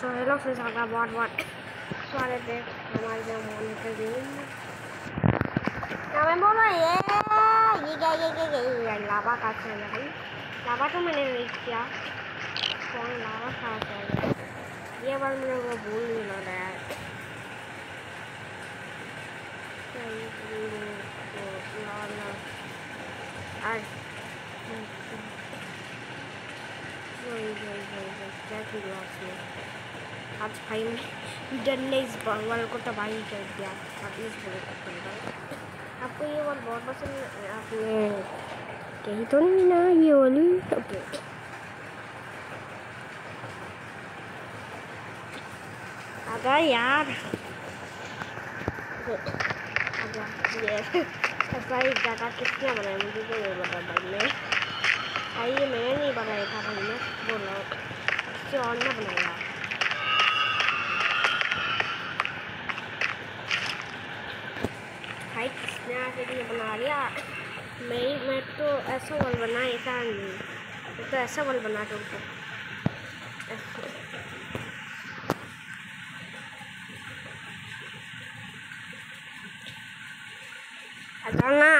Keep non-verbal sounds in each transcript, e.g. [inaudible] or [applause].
So hello friends, आपका बहुत बहुत स्वागत है हमारे जो मॉनिटर गेम क्या मैं बोल रहा ये ये क्या ये क्या ये ये, लावा का से है भाई। लावा तो मैंने नहीं किया। कौन लावा का से है? ये बार मेरे को भूल नहीं लग रहा है। आज क्या किया उसने आज भाई ने डर इस बंगाल को तबाही कर दिया। आपको ये बात बहुत पसंद? आपने कही तो नहीं ना, ये वाली ओके आजा यार। आजा ये [laughs] ही जगह किसने बनाया? मुझे तो नहीं पता भाई मैं भाई ये मैंने नहीं बनाया था भाई मैं बोल रहा हूँ किसी और ने बनाया भाई किसने आके ये बना लिया? मैं मैं तो ऐसा बल बना ऐसा नहीं। मैं तो ऐसा बल बना दूँ तो अचाना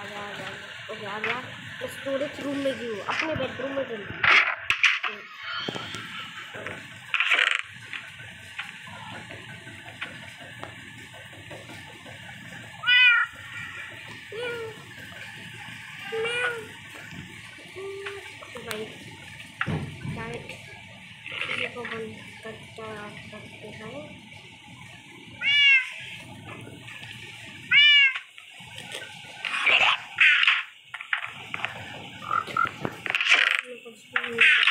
आजा आजा गया स्टोरेज रूम में गई अपने बेडरूम में चीज़ों बंद करता हैं। ये कुछ भी नहीं